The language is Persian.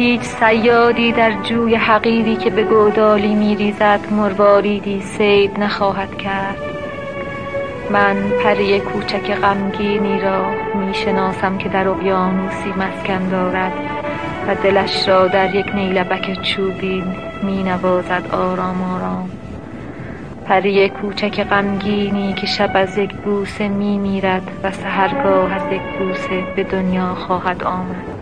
هیچ سیادی در جوی حقیری که به گودالی میریزد مرواریدی سید نخواهد کرد. من پری کوچک غمگینی را می‌شناسم که در اقیانوسی مسکن دارد و دلش را در یک نیلبک چوبین مینوازد آرام آرام. پری کوچک غمگینی که شب از یک بوسه می میرد و سهرگاه از یک بوسه به دنیا خواهد آمد.